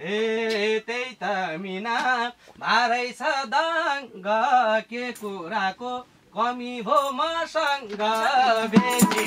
ए त्यही त मिना भारै छ दङ्ग? के कुराको कमी भो मसँग? बेची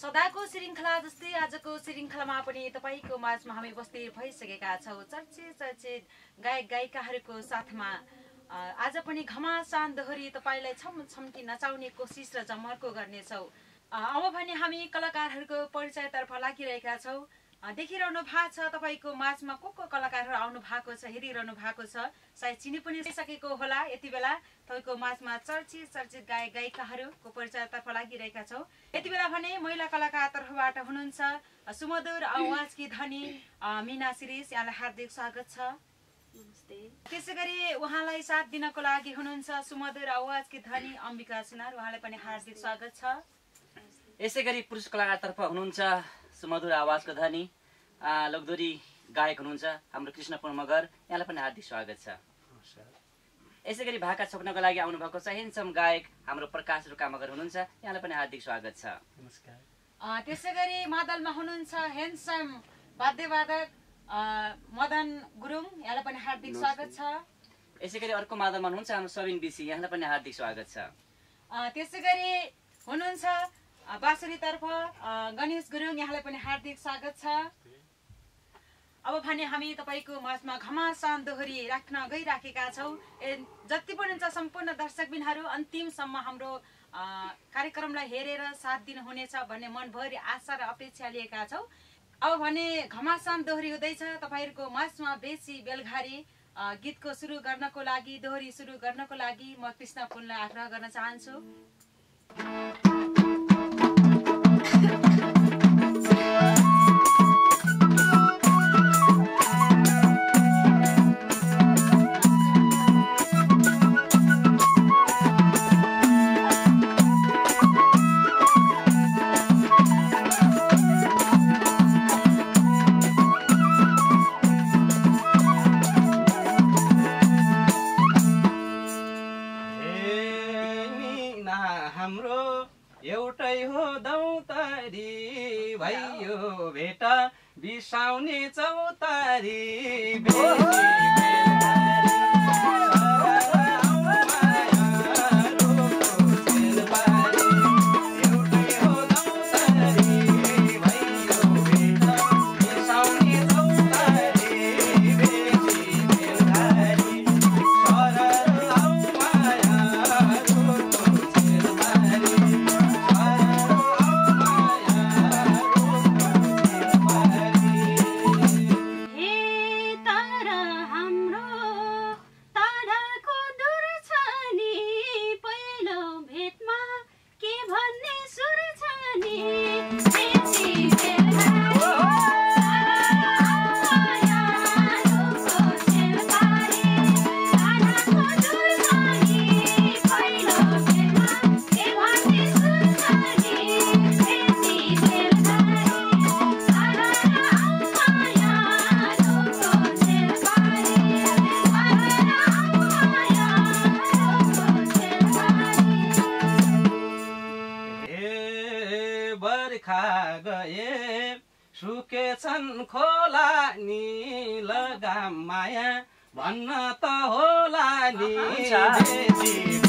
सदाको श्रृङ्खला जस्तै आजको श्रृङ्खलामा पनि तपाईँको माझमा हामी उपस्थित भइसकेका छौँ। चर्चित चर्चित गायक गायिकाहरूको साथमा आज पनि घमासान दोहोरी तपाईँलाई छम छम्की नचाउने कोसिस र जमर्को गर्नेछौँ। अब भने हामी कलाकारहरूको परिचयतर्फ लागिरहेका छौँ। देखिरहनु भएको छ तपाईँको माझमा को को कलाकारहरू आउनु भएको छ हेरिरहनु भएको छ सायद चिनी पनि सकेको होला। यति बेला तपाईँको माझमा चर्चित चर्चित गायक गायिकाहरूको परिचयतर्फ लागिरहेका छौँ। यति बेला भने महिला कलाकार तर्फबाट हुनुहुन्छ सुमधुर आवाजकी धनी मिना शिरिष यहाँलाई हार्दिक स्वागत छ। त्यसै गरी उहाँलाई साथ दिनको लागि हुनुहुन्छ सुमधुर आवाजकी धनी अम्बिका सुनार उहाँलाई पनि हार्दिक स्वागत छ। यसै गरी पुरुष कलाकारतर्फ हुनुहुन्छ सुमधुर आवाजको धनी। लोकदोरी गायक हुनुहुन्छ हाम्रो कृष्णपुर मगर यहाँलाई पनि हार्दिक स्वागत छ। यसै गरी भाका छोप्नको लागि आउनुभएको छ हेन्सम गायक हाम्रो प्रकाश रुका मगर हुनुहुन्छ यहाँलाई पनि हार्दिक स्वागत छ। अ, त्यसै गरी मादलमा हुनुहुन्छ ह्यान्डसम वाद्यवादक अ, मदन गुरुङ यहाँलाई पनि हार्दिक स्वागत छ। यसै गरी अर्को मादलमा हुनुहुन्छ हाम्रो सबिन बिसी यहाँलाई पनि हार्दिक स्वागत छ। अ, त्यसै गरी हुनुहुन्छ बाँसुरीतर्फ गणेश गुरुङ यहाँलाई पनि हार्दिक स्वागत छ। अब भने हामी तपाईँको माझमा घमासान दोहोरी राख्न गइराखेका छौँ। जति पनि हुन्छ सम्पूर्ण दर्शकबिनहरू अन्तिमसम्म हाम्रो कार्यक्रमलाई हेरेर साथ दिनुहुनेछ भन्ने मनभरि आशा र अपेक्षा लिएका छौँ। अब भने घमासान दोहोरी हुँदैछ तपाईँहरूको माझमा बेसी बेलघारी गीतको सुरु गर्नको लागि दोहोरी सुरु गर्नको लागि म कृष्ण पुनलाई आग्रह गर्न चाहन्छु। मन खोला नि लगा माया भन्न त होला नि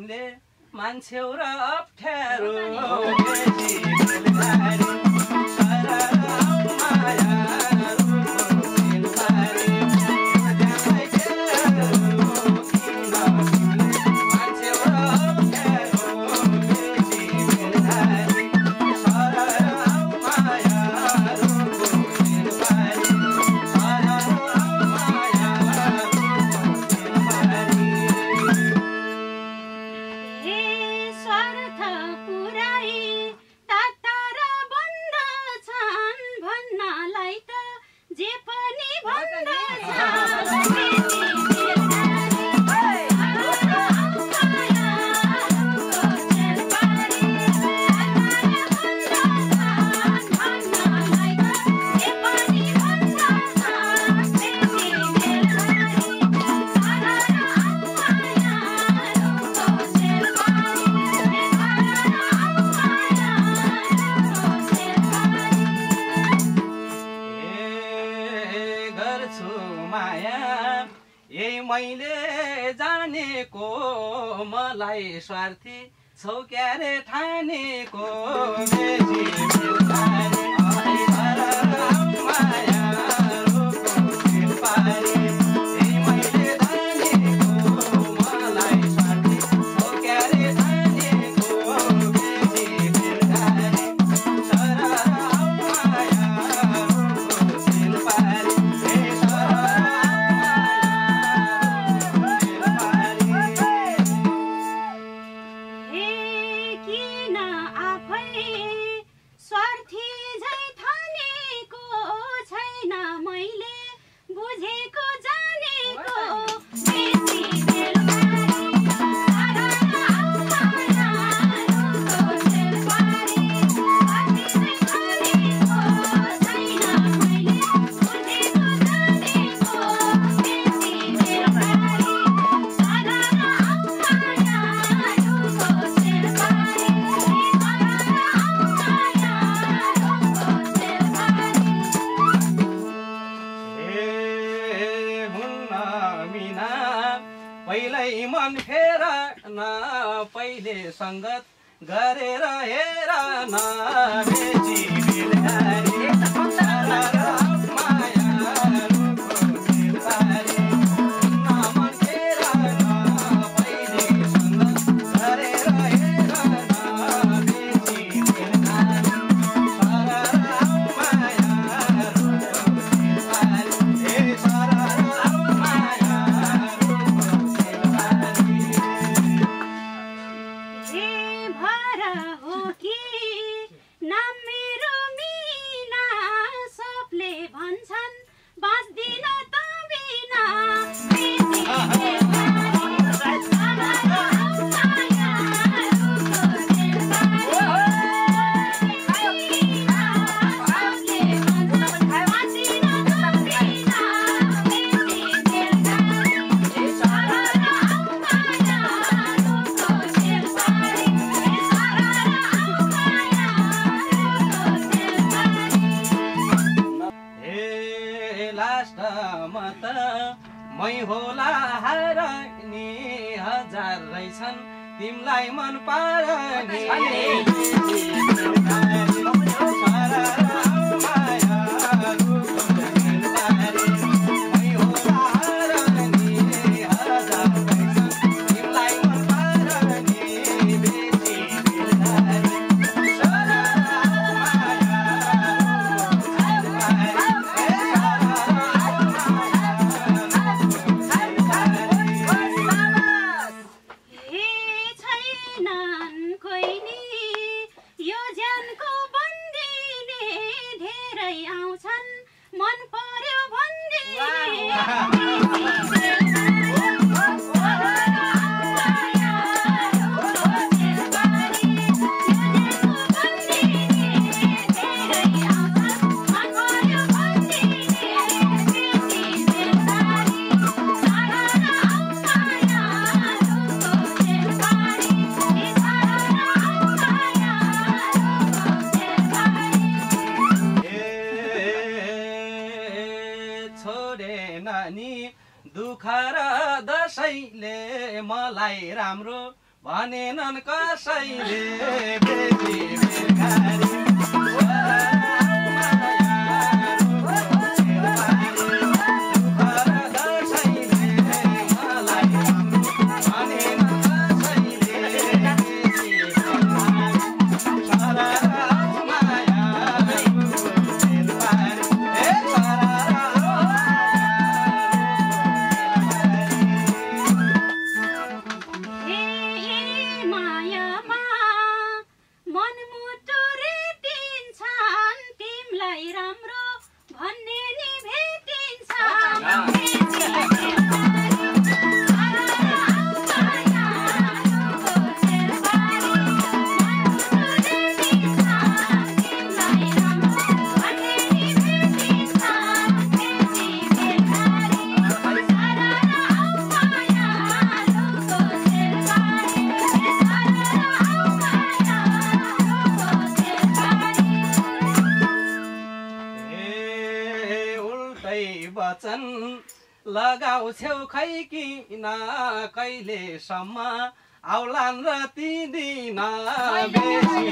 तिमीले मान्छे र अप्ठ्यारो। माया। सौक्यारे ठानेको छैन पहिल्यै मन फेर न पहिले सङ्गत गरेर हेर न छोडेन नानी दुख र दसैँले मलाई राम्रो भनेनन् कसैले? गाउँ छेउ खै किन कहिलेसम्म आउलान र तिदिन बेसी।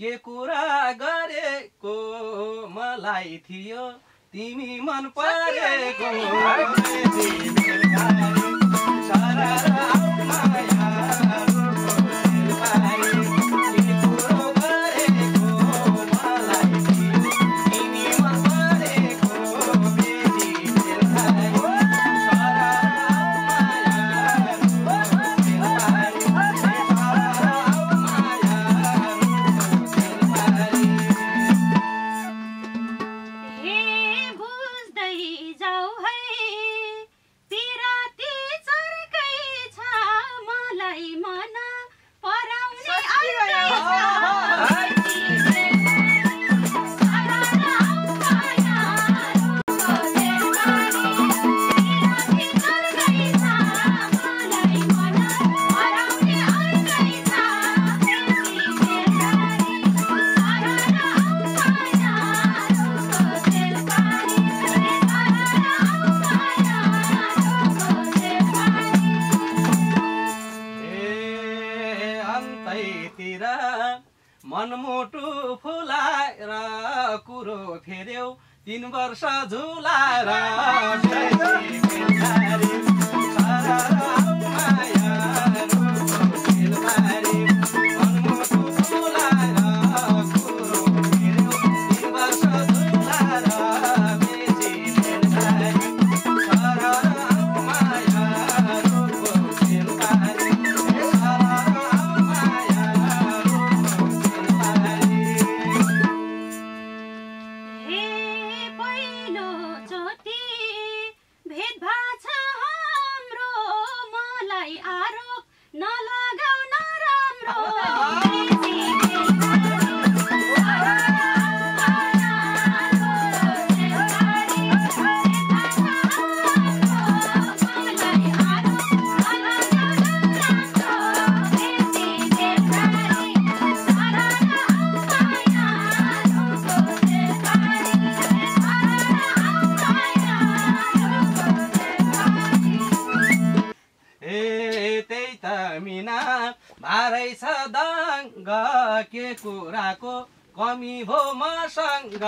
के कुरा गरेको मलाई थियो? तिमी मन परेको जमिना भारै छ दङ्ग? के कुराको कमी भो मसँग?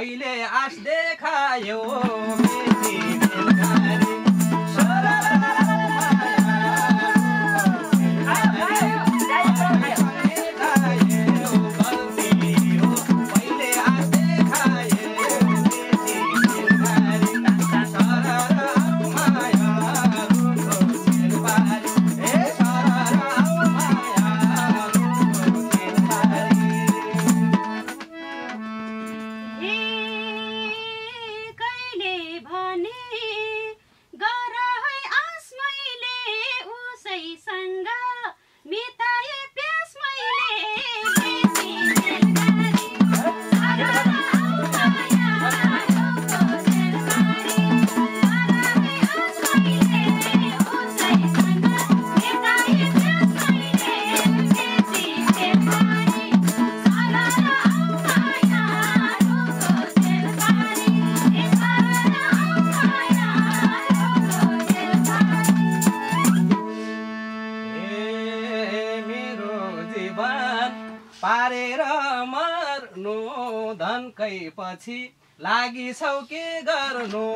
પૈલે આશ દેખાયો. अङ्कै पछि लागिछौ के गर्नु?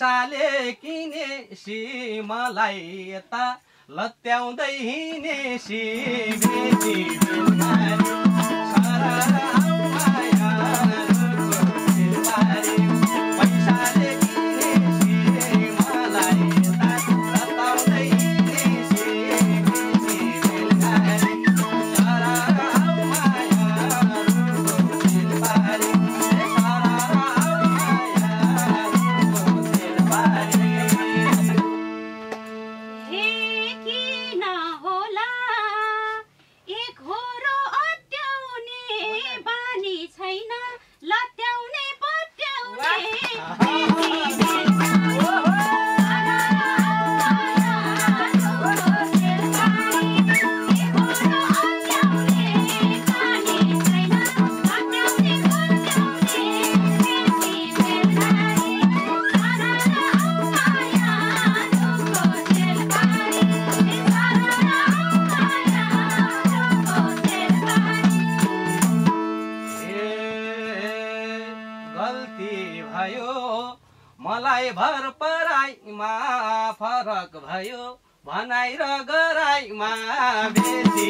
पैसाले किने सिमलाई यता लत्याउँदै हिँडे सिमे भनाइ भर पराइमा फरक भयो। भनाइ र गराइमा बेसी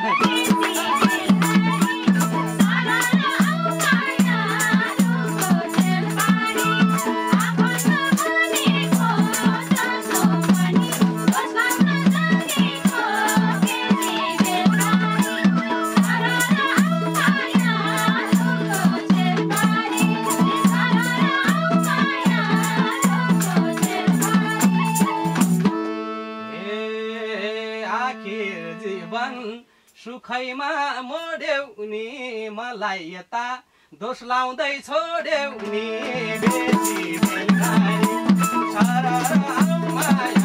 Thank you. मलाई यता दोष लाउँदै छोड्यौ नि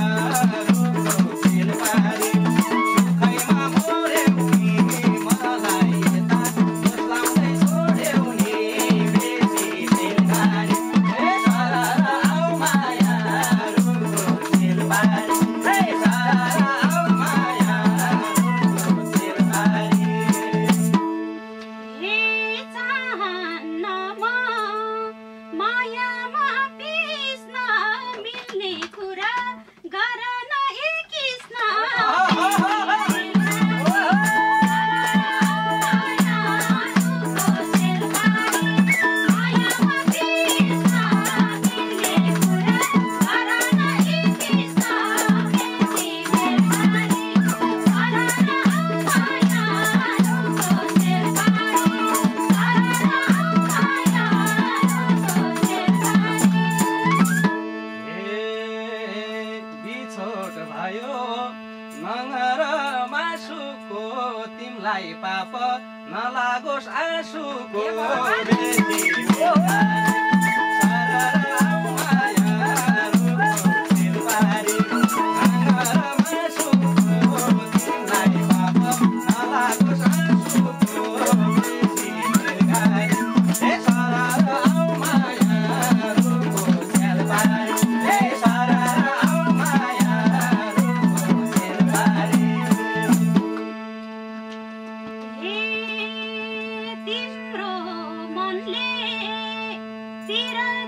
See you.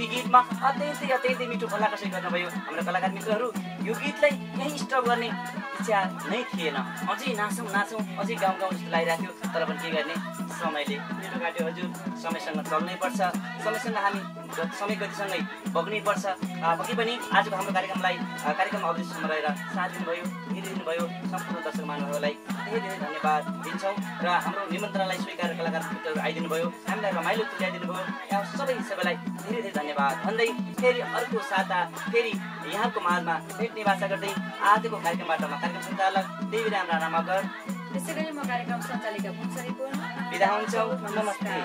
paligid, ma. Atente, atente, medyo malakas गर्नुभयो हाम्रो कलाकार मित्रहरू यो गीतलाई यहीँ स्टप गर्ने इच्छा नै थिएन। अझै नाचौँ नाचौँ अझै गाउँ गाउँ जस्तो लागिरहेको थियो तर पनि के गर्ने? समयले मिठो काट्यो। हजुर समयसँग चल्नै पर्छ। समयसँग हामी समय गतिसँगै बग्नै पर्छ। अ, पक्कै पनि आजको हाम्रो कार्यक्रमलाई कार्यक्रम अवधिसम्म रहेर साथ दिनुभयो धेरै दिनुभयो सम्पूर्ण दर्शक महानुभावलाई धेरै धेरै धन्यवाद दिन्छौँ र हाम्रो निमन्त्रणलाई स्वीकार कलाकार मित्रहरू आइदिनु भयो। हामीलाई रमाइलो तुल्याइदिनु भयो। यहाँ सबै सबैलाई धेरै धेरै धन्यवाद। भन्दै फेरि अर्को साता फेरि यहाँको माझमा भेट्ने बाचा गर्दै आजको कार्यक्रमबाट म कार्यक्रम सञ्चालक देवीराम राणा मगर। त्यसै गरी म कार्यक्रम सञ्चालिका बिदा हुन्छौँ। नमस्कार।